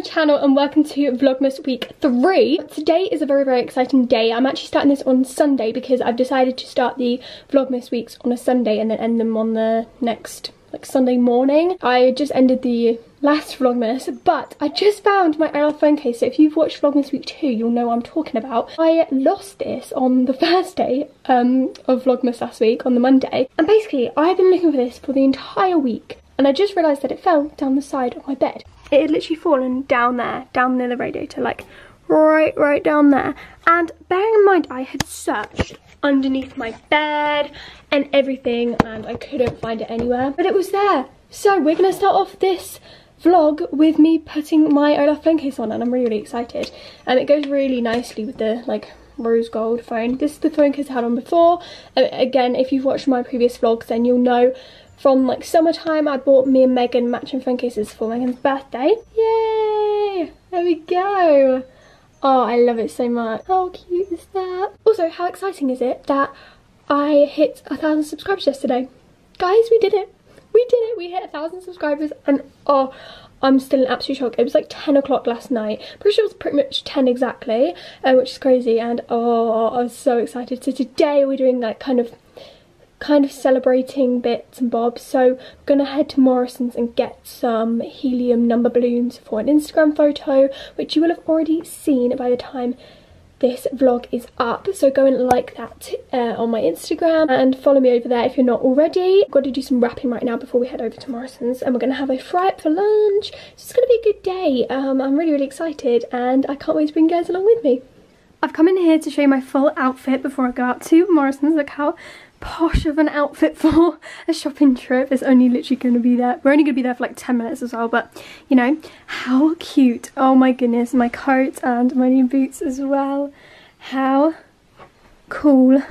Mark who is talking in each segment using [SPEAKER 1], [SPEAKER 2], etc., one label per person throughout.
[SPEAKER 1] my channel and welcome to Vlogmas week 3. Today is a very very exciting day. I'm actually starting this on Sunday because I've decided to start the Vlogmas weeks on a Sunday and then end them on the next like Sunday morning. I just ended the last Vlogmas, but I just found my IR phone case, so if you've watched Vlogmas week 2, you'll know what I'm talking about. I lost this on the first day um, of Vlogmas last week, on the Monday, and basically I've been looking for this for the entire week, and I just realised that it fell down the side of my bed. It had literally fallen down there, down near the radiator, like right, right down there. And bearing in mind I had searched underneath my bed and everything and I couldn't find it anywhere, but it was there. So we're gonna start off this vlog with me putting my Olaf phone case on and I'm really, really excited. And it goes really nicely with the like rose gold phone. This is the phone case I had on before. Uh, again, if you've watched my previous vlogs then you'll know from like summertime I bought me and Megan matching phone cases for Megan's birthday. Yay! There we go. Oh, I love it so much. How cute is that? Also, how exciting is it that I hit a thousand subscribers yesterday? Guys, we did it. We did it. We hit a thousand subscribers and oh, I'm still in absolute shock. It was like 10 o'clock last night. Pretty sure it was pretty much 10 exactly, uh, which is crazy. And oh, I was so excited. So today we're doing like kind of kind of celebrating bits and bobs. So I'm gonna head to Morrison's and get some helium number balloons for an Instagram photo which you will have already seen by the time this vlog is up. So go and like that uh, on my Instagram and follow me over there if you're not already. I've got to do some wrapping right now before we head over to Morrison's and we're gonna have a fry up for lunch. It's gonna be a good day. Um, I'm really really excited and I can't wait to bring you guys along with me. I've come in here to show you my full outfit before I go out to Morrison's. Look how posh of an outfit for a shopping trip. It's only literally going to be there. We're only going to be there for like 10 minutes as well. But, you know, how cute. Oh my goodness. My coat and my new boots as well. How cool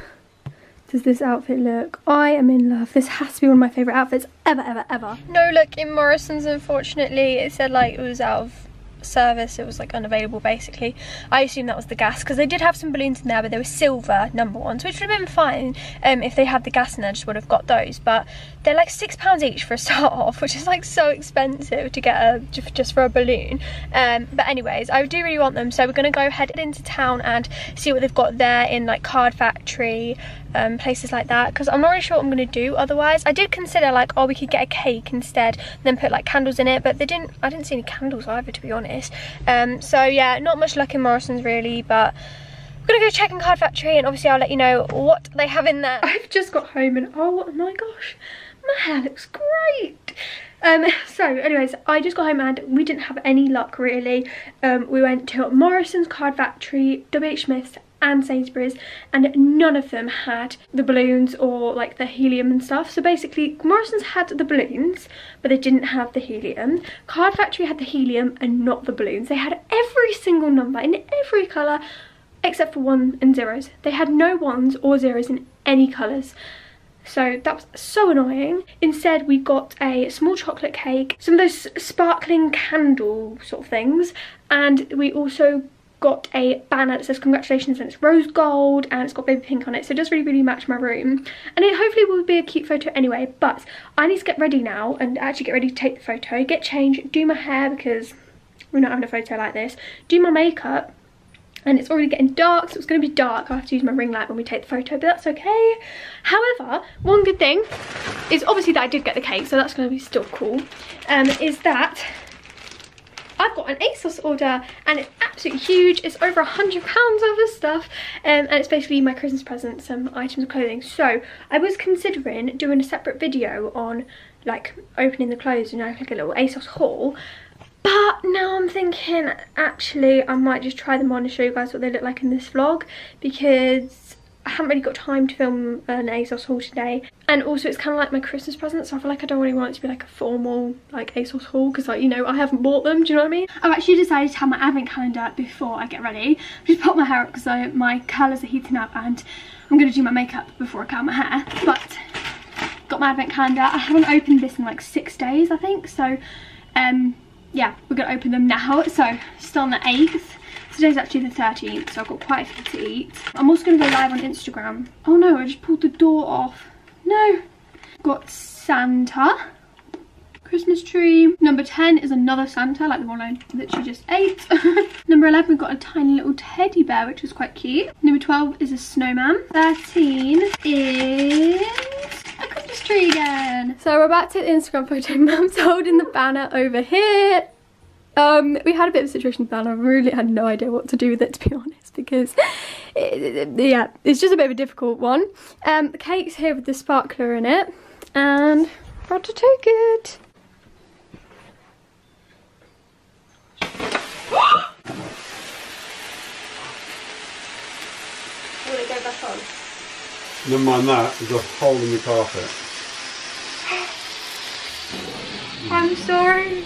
[SPEAKER 1] does this outfit look? I am in love. This has to be one of my favourite outfits ever, ever, ever. No look in Morrison's, unfortunately. It said like it was out of service it was like unavailable basically. I assume that was the gas because they did have some balloons in there but they were silver number ones which would have been fine um, if they had the gas in there just would have got those but they're like six pounds each for a start off which is like so expensive to get a just for a balloon. Um, but anyways I do really want them so we're gonna go head into town and see what they've got there in like card factory um, places like that because I'm not really sure what I'm going to do otherwise. I did consider like, oh, we could get a cake instead then put like candles in it, but they didn't, I didn't see any candles either to be honest. Um, so yeah, not much luck in Morrison's really, but I'm gonna go check in Card Factory and obviously I'll let you know what they have in there. I've just got home and oh my gosh, my hair looks great. Um, so anyways, I just got home and we didn't have any luck really. Um, we went to Morrison's Card Factory, WH Smith's and Sainsbury's and none of them had the balloons or like the helium and stuff. So basically Morrison's had the balloons but they didn't have the helium. Card Factory had the helium and not the balloons. They had every single number in every colour except for one and zeros. They had no ones or zeros in any colours. So that was so annoying. Instead, we got a small chocolate cake, some of those sparkling candle sort of things, and we also got a banner that says congratulations and it's rose gold and it's got baby pink on it. So it does really really match my room. And it hopefully will be a cute photo anyway but I need to get ready now and actually get ready to take the photo get changed do my hair because we're not having a photo like this do my makeup. And it's already getting dark so it's going to be dark. I have to use my ring light when we take the photo but that's okay. However one good thing is obviously that I did get the cake so that's going to be still cool um, is that I've got an ASOS order and it's absolutely huge. It's over a hundred pounds worth of stuff um, and it's basically my Christmas present, some items of clothing. So I was considering doing a separate video on like opening the clothes and you know, like a little ASOS haul. But now I'm thinking actually I might just try them on and show you guys what they look like in this vlog because I haven't really got time to film an ASOS haul today. And also it's kind of like my Christmas present, so I feel like I don't really want it to be like a formal like ASOS haul because like, you know, I haven't bought them, do you know what I mean? I've actually decided to have my advent calendar before I get ready. I just pop my hair up because my colours are heating up and I'm going to do my makeup before I cut my hair. But got my advent calendar. I haven't opened this in like six days, I think. So, um, yeah, we're going to open them now. So, still on the 8th. Today's actually the 13th, so I've got quite a few to eat. I'm also going to go live on Instagram. Oh no, I just pulled the door off. No. Got Santa. Christmas tree. Number 10 is another Santa, like the one I literally just ate. Number 11, we've got a tiny little teddy bear, which is quite cute. Number 12 is a snowman. 13 is a Christmas tree again. So we're about to the Instagram photo. Mum's holding the banner over here. Um, we had a bit of a situation with banner. I really had no idea what to do with it, to be honest, because, it, it, yeah, it's just a bit of a difficult one. Um, the cake's here with the sparkler in it, and about to take it. Will it go back on?
[SPEAKER 2] Never mind that, there's a hole in the carpet.
[SPEAKER 1] I'm sorry.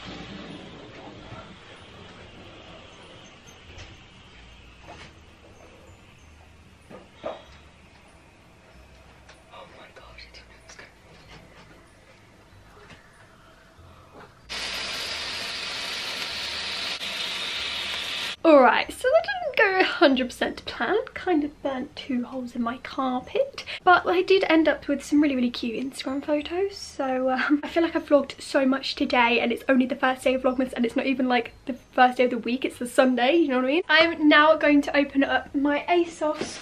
[SPEAKER 1] 100% to plan. Kind of burnt two holes in my carpet. But I did end up with some really, really cute Instagram photos. So um, I feel like I've vlogged so much today and it's only the first day of Vlogmas and it's not even like the first day of the week, it's the Sunday, you know what I mean? I'm now going to open up my ASOS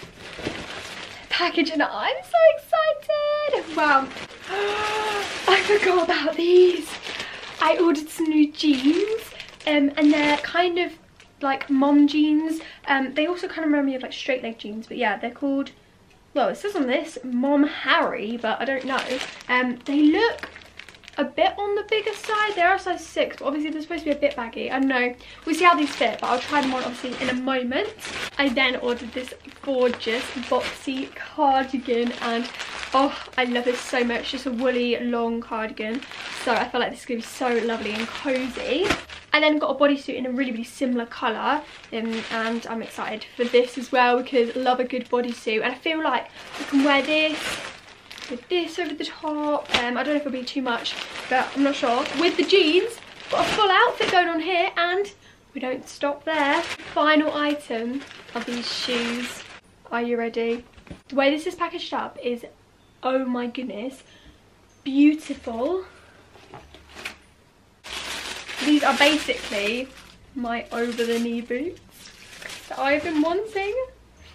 [SPEAKER 1] package and I'm so excited! Wow. I forgot about these. I ordered some new jeans um, and they're kind of like mom jeans. Um, they also kind of remind me of like straight leg jeans, but yeah, they're called, well, it says on this, Mom Harry, but I don't know. Um, they look a bit on the bigger side. They are a size 6, but obviously they're supposed to be a bit baggy. I know. We'll see how these fit, but I'll try them on obviously in a moment. I then ordered this gorgeous boxy cardigan and oh, I love this so much. Just a woolly long cardigan. So I feel like this is going to be so lovely and cozy. And then got a bodysuit in a really, really similar colour um, and I'm excited for this as well because I love a good bodysuit and I feel like I can wear this with this over the top. Um, I don't know if it'll be too much, but I'm not sure. With the jeans, got a full outfit going on here and we don't stop there. Final item of these shoes. Are you ready? The way this is packaged up is, oh my goodness, beautiful. These are basically my over the knee boots that I've been wanting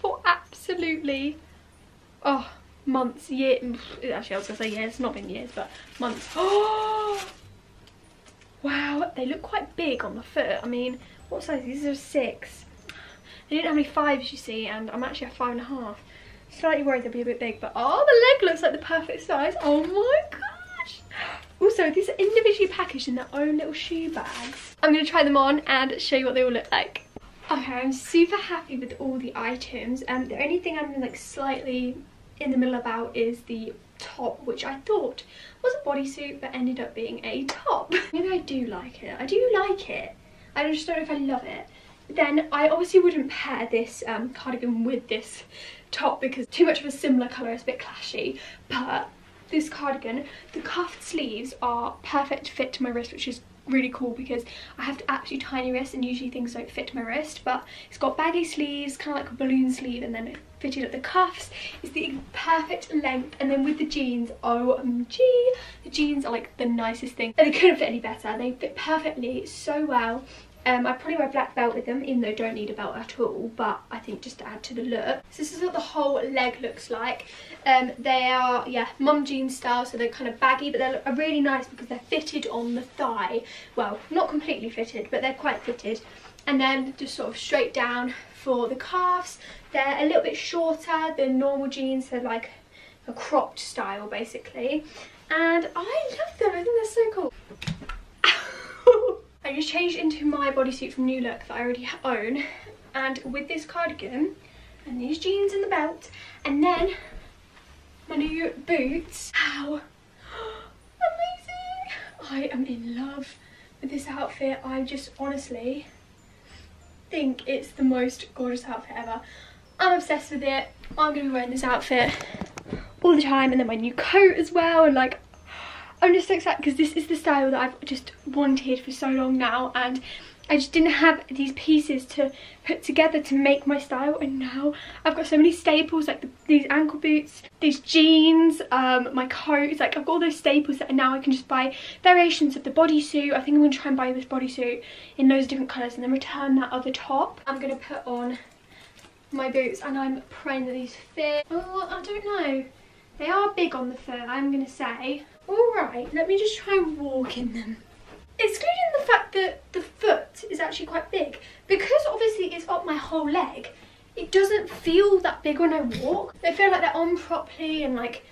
[SPEAKER 1] for absolutely, oh, months, year, actually I was gonna say years, not been years, but months. Oh, wow, they look quite big on the foot. I mean, what size? These are six. They didn't have any fives, you see, and I'm actually a five and a half. Slightly worried they'll be a bit big, but oh, the leg looks like the perfect size. Oh my gosh. Also, these are individually packaged in their own little shoe bags. I'm to try them on and show you what they all look like. Okay, I'm super happy with all the items. Um, the only thing I'm like slightly in the middle about is the top, which I thought was a bodysuit, but ended up being a top. Maybe I do like it. I do like it. I just don't know if I love it. Then I obviously wouldn't pair this um, cardigan with this top because too much of a similar colour is a bit clashy. But this cardigan, the cuffed sleeves are perfect fit to my wrist, which is really cool because I have absolutely tiny wrists and usually things don't fit my wrist. But it's got baggy sleeves kind of like a balloon sleeve and then fitted at the cuffs. It's the perfect length. And then with the jeans omg the jeans are like the nicest thing. And they couldn't fit any better. They fit perfectly so well um, I probably wear black belt with them, even though I don't need a belt at all, but I think just to add to the look. So this is what the whole leg looks like. Um, they are, yeah, mum jeans style, so they're kind of baggy, but they're really nice because they're fitted on the thigh. Well, not completely fitted, but they're quite fitted. And then just sort of straight down for the calves. They're a little bit shorter than normal jeans, they're like a cropped style, basically. And I love them, I think they're so cool. Just changed into my bodysuit from New Look that I already own and with this cardigan and these jeans and the belt and then my new boots. How amazing! I am in love with this outfit. I just honestly think it's the most gorgeous outfit ever. I'm obsessed with it. I'm going to be wearing this outfit all the time and then my new coat as well and like I'm just so excited because this is the style that I've just wanted for so long now and I just didn't have these pieces to put together to make my style and now I've got so many staples like the, these ankle boots, these jeans, um, my coats, like I've got all those staples that now I can just buy variations of the bodysuit. I think I'm going to try and buy this bodysuit in those different colours and then return that other top. I'm going to put on my boots and I'm praying that these fit. Oh, I don't know. They are big on the foot, I'm going to say. Alright, let me just try and walk in them excluding the fact that the foot is actually quite big, because obviously it's up my whole leg, it doesn't feel that big when I walk. They feel like they're on properly and like,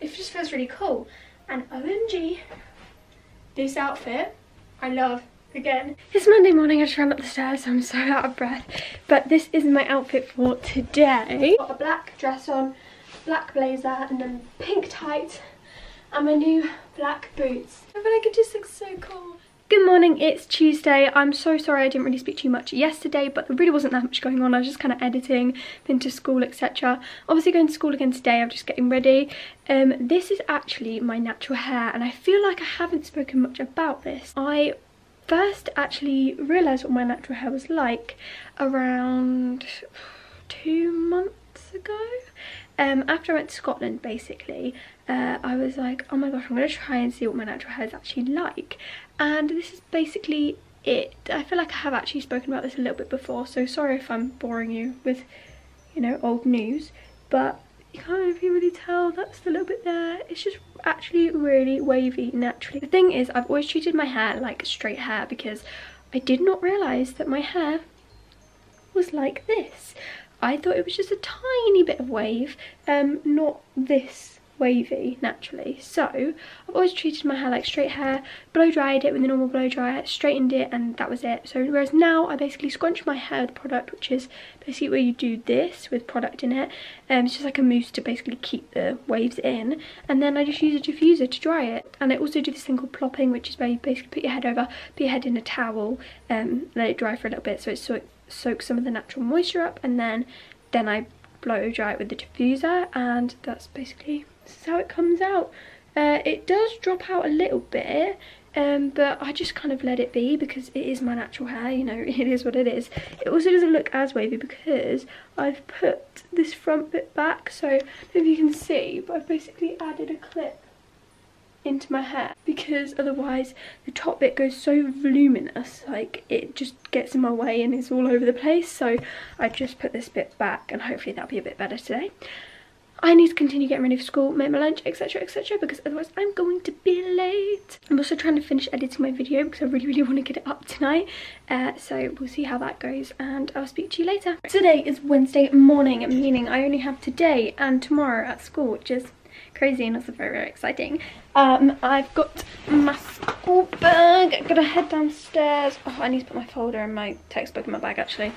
[SPEAKER 1] it just feels really cool. And OMG, this outfit, I love again. It's Monday morning, I just ran up the stairs, so I'm so out of breath. But this is my outfit for today. Got a black dress on, black blazer, and then pink tights, and my new black boots. I feel like it just looks so cool. Good morning, it's Tuesday. I'm so sorry I didn't really speak to you much yesterday, but there really wasn't that much going on. I was just kind of editing, been to school, etc. Obviously going to school again today, I'm just getting ready. Um, this is actually my natural hair, and I feel like I haven't spoken much about this. I first actually realised what my natural hair was like around two months ago. Um, after I went to Scotland, basically, uh, I was like, oh my gosh, I'm going to try and see what my natural hair is actually like. And this is basically it. I feel like I have actually spoken about this a little bit before, so sorry if I'm boring you with, you know, old news. But you can't really tell that's the little bit there. It's just actually really wavy naturally. The thing is, I've always treated my hair like straight hair because I did not realise that my hair was like this. I thought it was just a tiny bit of wave, um, not this wavy naturally. So I've always treated my hair like straight hair, blow dried it with a normal blow dryer, straightened it and that was it. So whereas now I basically scrunch my hair with product which is basically where you do this with product in it. Um, it's just like a mousse to basically keep the waves in and then I just use a diffuser to dry it. And I also do this thing called plopping which is where you basically put your head over, put your head in a towel, um, let it dry for a little bit so it so soaks some of the natural moisture up and then then I blow dry it with the diffuser and that's basically this is how it comes out. Uh, it does drop out a little bit, um, but I just kind of let it be because it is my natural hair, you know, it is what it is. It also doesn't look as wavy because I've put this front bit back, so if you can see, but I've basically added a clip into my hair because otherwise the top bit goes so voluminous like it just gets in my way and is all over the place so I just put this bit back and hopefully that'll be a bit better today. I need to continue getting ready for school, make my lunch, etc, etc, because otherwise I'm going to be late. I'm also trying to finish editing my video because I really, really want to get it up tonight. Uh, so we'll see how that goes and I'll speak to you later. Today is Wednesday morning, meaning I only have today and tomorrow at school, which is crazy and also very, very exciting. Um, I've got my school bag. I'm gonna head downstairs. Oh, I need to put my folder and my textbook in my bag actually.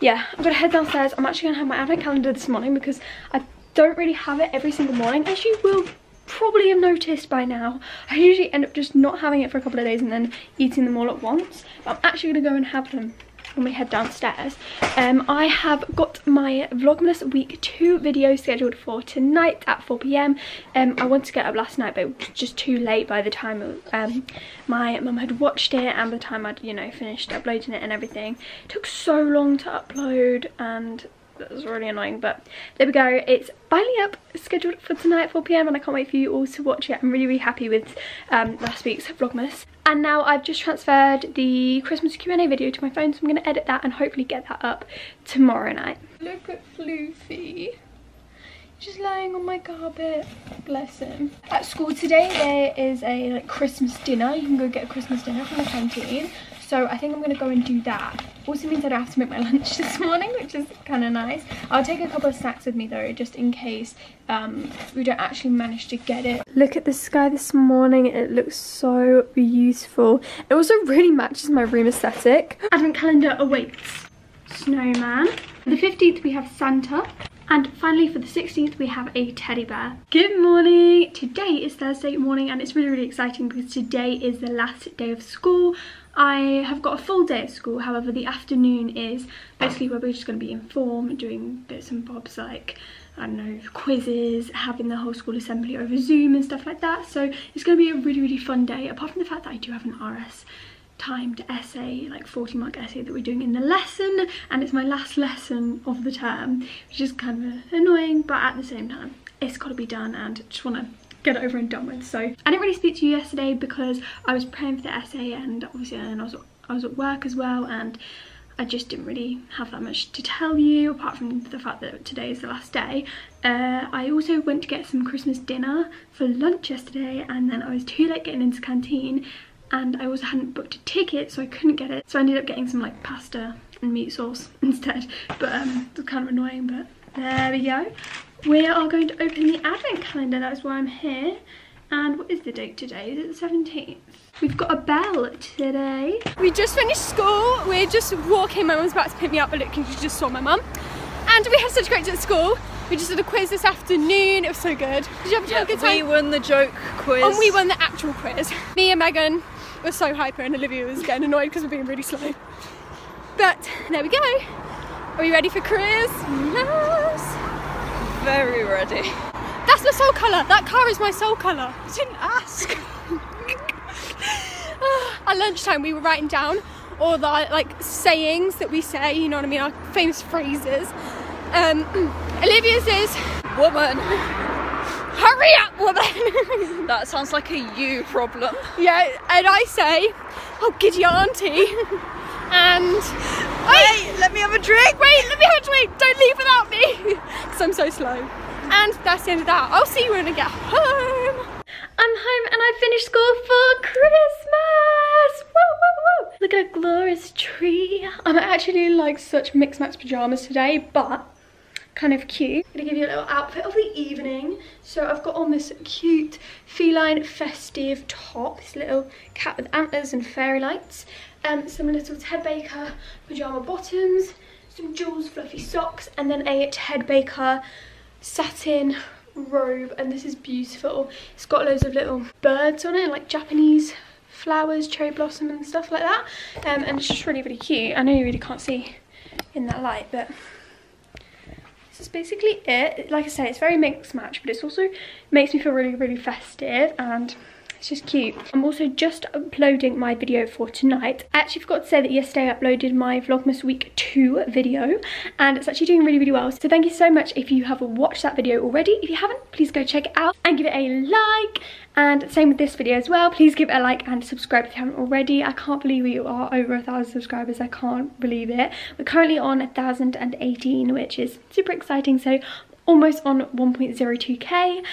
[SPEAKER 1] Yeah, I'm gonna head downstairs. I'm actually gonna have my advent calendar this morning because I don't really have it every single morning, as you will probably have noticed by now. I usually end up just not having it for a couple of days and then eating them all at once. But I'm actually going to go and have them when we head downstairs. Um, I have got my Vlogmas week 2 video scheduled for tonight at 4pm. Um, I wanted to get up last night but it was just too late by the time um, my mum had watched it and the time I'd, you know, finished uploading it and everything. It took so long to upload and that was really annoying but there we go. It's finally up scheduled for tonight 4pm and I can't wait for you all to watch it. I'm really really happy with um, last week's Vlogmas. And now I've just transferred the Christmas Q&A video to my phone so I'm going to edit that and hopefully get that up tomorrow night. Look at Floofy. Just lying on my carpet. Bless him. At school today there is a like christmas dinner. You can go get a christmas dinner from the canteen so I think I'm going to go and do that. Also means I don't have to make my lunch this morning, which is kind of nice. I'll take a couple of snacks with me though, just in case um, we don't actually manage to get it. Look at the sky this morning. It looks so beautiful. It also really matches my room aesthetic. Advent calendar awaits. Snowman. For the 15th we have Santa. And finally for the 16th we have a teddy bear. Good morning! Today is Thursday morning and it's really really exciting because today is the last day of school. I have got a full day at school, however the afternoon is basically where we're just going to be informed, doing bits and bobs like, I don't know, quizzes, having the whole school assembly over Zoom and stuff like that. So it's going to be a really, really fun day, apart from the fact that I do have an RS timed essay, like 40 mark essay that we're doing in the lesson and it's my last lesson of the term, which is kind of annoying but at the same time it's got to be done and just want to get it over and done with. So I didn't really speak to you yesterday because I was praying for the essay and obviously and I was, I was at work as well and I just didn't really have that much to tell you apart from the fact that today is the last day. Uh, I also went to get some Christmas dinner for lunch yesterday and then I was too late getting into canteen and I also hadn't booked a ticket so I couldn't get it so I ended up getting some like pasta and meat sauce instead but um, it was kind of annoying but there we go. We are going to open the advent calendar that is why I'm here and what is the date today? Is it the 17th? We've got a bell today. We just finished school. We're just walking. My mum's about to pick me up, but look, you just saw my mum. And we had such a great day at school. We just did a quiz this afternoon. It was so good. Did you have
[SPEAKER 3] yeah,
[SPEAKER 1] a good time?
[SPEAKER 3] We won the joke quiz.
[SPEAKER 1] And we won the actual quiz. Me and Megan were so hyper and Olivia was getting annoyed because we're being really slow. But there we go. Are we ready for Christmas?
[SPEAKER 3] Very ready.
[SPEAKER 1] That's my soul colour. That car is my soul colour.
[SPEAKER 3] I didn't ask.
[SPEAKER 1] At lunchtime, we were writing down all the like sayings that we say. You know what I mean? Our famous phrases. Um, Olivia's is
[SPEAKER 3] Woman.
[SPEAKER 1] "Hurry up, woman."
[SPEAKER 3] That sounds like a you problem.
[SPEAKER 1] yeah, and I say, "Oh, giddy auntie," and
[SPEAKER 3] Wait, let me have a drink.
[SPEAKER 1] wait, let me have a drink. Don't leave without me, because I'm so slow. And that's the end of that. I'll see you when I get home. I'm home and I finished school for Christmas. Woo, woo, woo. Look at a glorious tree. I'm actually like such mixed match pajamas today, but kind of cute. I'm gonna give you a little outfit of the evening. So I've got on this cute feline festive top, this little cat with antlers and fairy lights, um, some little Ted Baker pajama bottoms, some Joules fluffy socks, and then a Ted Baker satin robe and this is beautiful. It's got loads of little birds on it like japanese flowers cherry blossom and stuff like that. Um, and it's just really really cute. I know you really can't see in that light but this is basically it. Like i said it's very mixed match but it's also makes me feel really really festive and it's just cute. I'm also just uploading my video for tonight. I actually forgot to say that yesterday I uploaded my Vlogmas Week 2 video and it's actually doing really, really well. So thank you so much if you have watched that video already. If you haven't, please go check it out and give it a like. And same with this video as well. Please give it a like and subscribe if you haven't already. I can't believe we are over a thousand subscribers. I can't believe it. We're currently on 1,018, which is super exciting. So almost on 1.02k.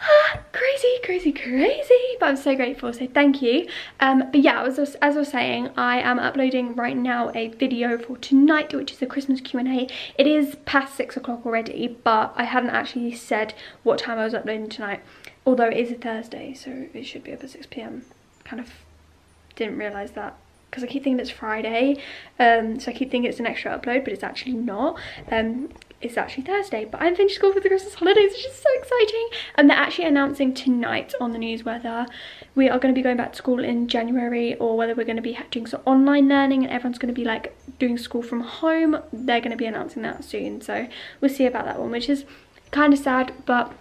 [SPEAKER 1] crazy crazy crazy but i'm so grateful so thank you. Um but yeah as, as i was saying i am uploading right now a video for tonight which is a christmas q&a it is past six o'clock already but i hadn't actually said what time i was uploading tonight although it is a thursday so it should be over 6 p.m kind of didn't realize that because I keep thinking it's Friday, um, so I keep thinking it's an extra upload, but it's actually not. Um, it's actually Thursday, but I'm finished school for the Christmas holidays, which is so exciting. And they're actually announcing tonight on the news whether we are going to be going back to school in January or whether we're going to be doing some online learning and everyone's going to be like doing school from home. They're going to be announcing that soon, so we'll see about that one, which is kind of sad, but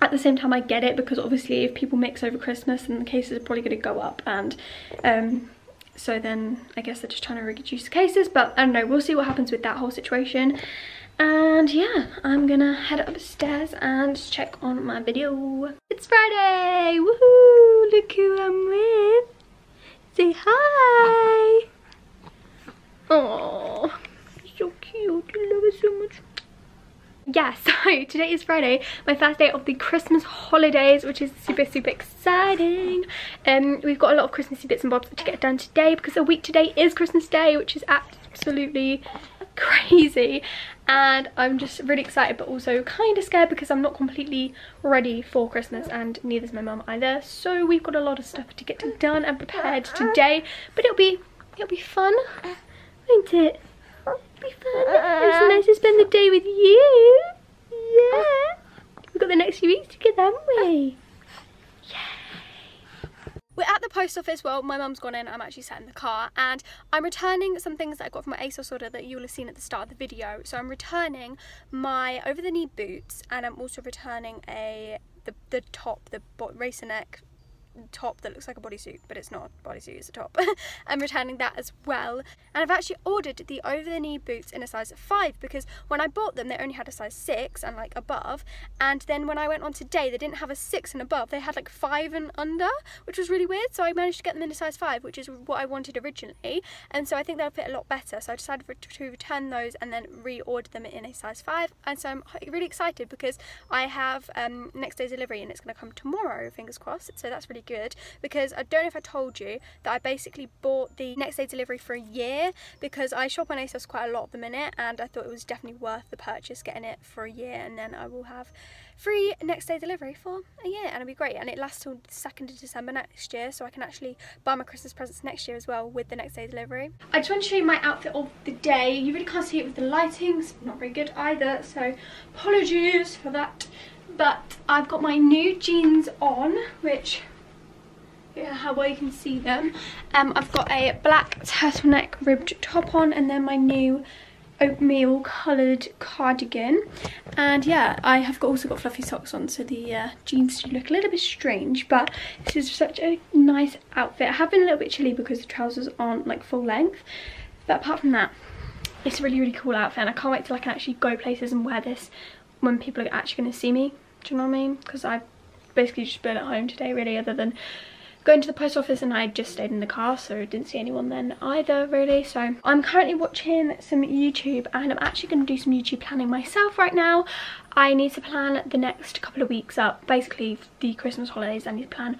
[SPEAKER 1] at the same time I get it because obviously if people mix over Christmas then the cases are probably going to go up and um, so then I guess they're just trying to reduce the cases but I don't know we'll see what happens with that whole situation. And yeah I'm gonna head upstairs and check on my video. It's Friday! Woohoo! Look who I'm with! Say hi! Oh so cute. I love it so much yeah so today is friday my first day of the christmas holidays which is super super exciting. Um we've got a lot of christmassy bits and bobs to get done today because a week today is christmas day which is absolutely crazy. And i'm just really excited but also kind of scared because i'm not completely ready for christmas and neither is my mum either. So we've got a lot of stuff to get done and prepared today but it'll be it'll be fun won't it be fun. It's nice to spend the day with you. Yeah. We've got the next few weeks together, haven't we? We're at the post office. Well, my mum's gone in. I'm actually sat in the car and I'm returning some things that I got from my ASOS order that you will have seen at the start of the video. So I'm returning my over-the-knee boots and I'm also returning a the, the top, the racer neck top that looks like a bodysuit, but it's not a bodysuit, it's a top. I'm returning that as well. And I've actually ordered the over the knee boots in a size 5 because when I bought them, they only had a size 6 and like above. And then when I went on today, they didn't have a 6 and above, they had like 5 and under, which was really weird. So I managed to get them in a size 5, which is what I wanted originally. And so I think they'll fit a lot better. So I decided to return those and then reorder them in a size 5. And so I'm really excited because I have um, next day delivery and it's going to come tomorrow, fingers crossed. So that's really good because I don't know if I told you that I basically bought the next day delivery for a year because I shop on ASOS quite a lot at the minute and I thought it was definitely worth the purchase getting it for a year and then I will have free next day delivery for a year and it'll be great and it lasts till 2nd of December next year so I can actually buy my Christmas presents next year as well with the next day delivery. I just want to show you my outfit of the day. You really can't see it with the lighting, it's not very good either so apologies for that but I've got my new jeans on which how well you can see them. Um, I've got a black turtleneck ribbed top on and then my new oatmeal coloured cardigan. And yeah I have also got fluffy socks on so the uh, jeans do look a little bit strange but this is such a nice outfit. I have been a little bit chilly because the trousers aren't like full length but apart from that it's a really really cool outfit and I can't wait till I can actually go places and wear this when people are actually going to see me. Do you know what I mean? Because I've basically just been at home today really other than going to the post office and I just stayed in the car so didn't see anyone then either really. So I'm currently watching some YouTube and I'm actually going to do some YouTube planning myself right now. I need to plan the next couple of weeks up basically the Christmas holidays. I need to plan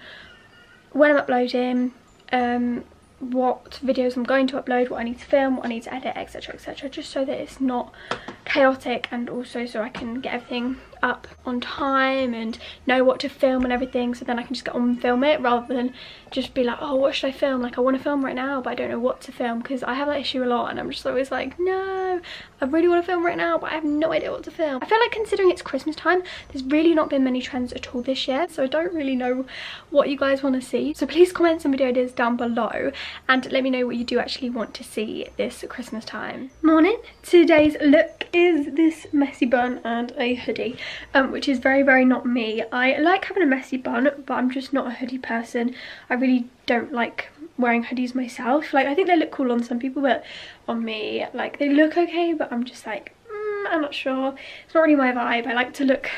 [SPEAKER 1] when I'm uploading um what videos I'm going to upload, what I need to film, what I need to edit, etc, etc, just so that it's not chaotic and also so I can get everything up on time and know what to film and everything so then I can just get on and film it rather than just be like oh what should I film? Like I want to film right now but I don't know what to film because I have that issue a lot and I'm just always like no I really want to film right now but I have no idea what to film I feel like considering it's Christmas time there's really not been many trends at all this year so I don't really know what you guys want to see so please comment some video ideas down below and let me know what you do actually want to see this Christmas time morning today's look is this messy bun and a hoodie um, which is very, very not me. I like having a messy bun, but I'm just not a hoodie person. I really don't like wearing hoodies myself. Like, I think they look cool on some people, but on me, like, they look okay, but I'm just like, mm, I'm not sure. It's not really my vibe. I like to look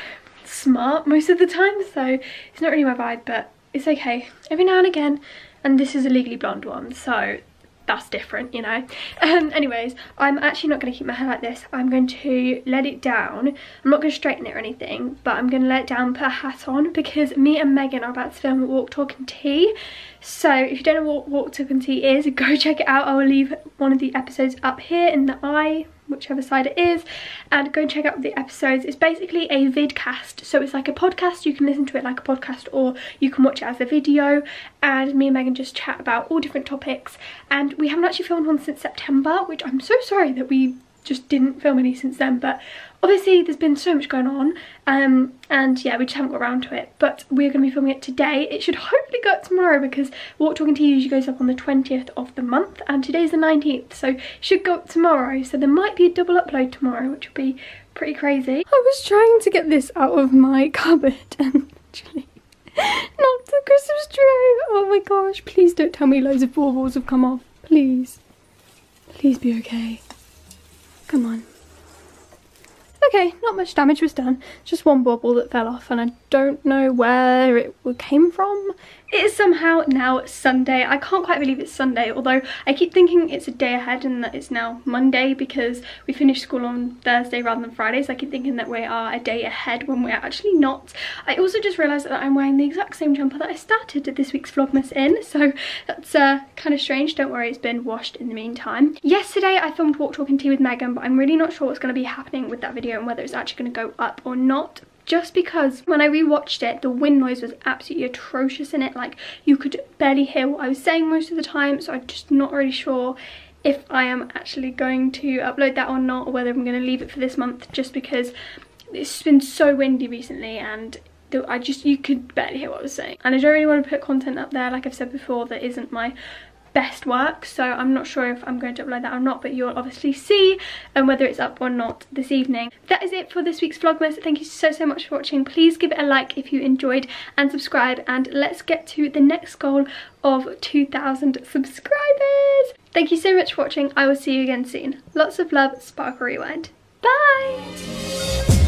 [SPEAKER 1] smart most of the time, so it's not really my vibe, but it's okay. Every now and again, and this is a Legally Blonde one, so that's different, you know. Um, anyways, I'm actually not going to keep my hair like this. I'm going to let it down. I'm not going to straighten it or anything, but I'm going to let it down, put a hat on, because me and Megan are about to film Walk, Talk and Tea. So if you don't know what Walk, Talk and Tea is, go check it out. I will leave one of the episodes up here in the eye whichever side it is and go and check out the episodes. It's basically a vidcast so it's like a podcast. You can listen to it like a podcast or you can watch it as a video. And me and Megan just chat about all different topics. And we haven't actually filmed one since September which I'm so sorry that we just didn't film any since then but obviously there's been so much going on um, and yeah we just haven't got around to it but we're going to be filming it today. It should hopefully go up tomorrow because Walk Talk and Tea usually goes up on the 20th of the month and today's the 19th so should go up tomorrow. So there might be a double upload tomorrow which will be pretty crazy. I was trying to get this out of my cupboard and actually not the Christmas tree. Oh my gosh please don't tell me loads of baubles have come off. Please. Please be okay come on okay, not much damage was done. Just one bauble that fell off and I don't know where it came from. It is somehow now Sunday. I can't quite believe it's Sunday, although I keep thinking it's a day ahead and that it's now Monday because we finished school on Thursday rather than Friday, so I keep thinking that we are a day ahead when we're actually not. I also just realised that I'm wearing the exact same jumper that I started this week's Vlogmas in, so that's uh, kind of strange. Don't worry, it's been washed in the meantime. Yesterday I filmed Walk Talk and Tea with Megan, but I'm really not sure what's going to be happening with that video and whether it's actually going to go up or not just because when I rewatched it, the wind noise was absolutely atrocious in it. Like, you could barely hear what I was saying most of the time, so I'm just not really sure if I am actually going to upload that or not, or whether I'm going to leave it for this month, just because it's been so windy recently and I just, you could barely hear what I was saying. And I don't really want to put content up there, like I've said before, that isn't my best work so I'm not sure if I'm going to upload that or not but you'll obviously see and whether it's up or not this evening. That is it for this week's Vlogmas. Thank you so so much for watching. Please give it a like if you enjoyed and subscribe and let's get to the next goal of 2,000 subscribers. Thank you so much for watching. I will see you again soon. Lots of love, Sparkle Rewind. Bye!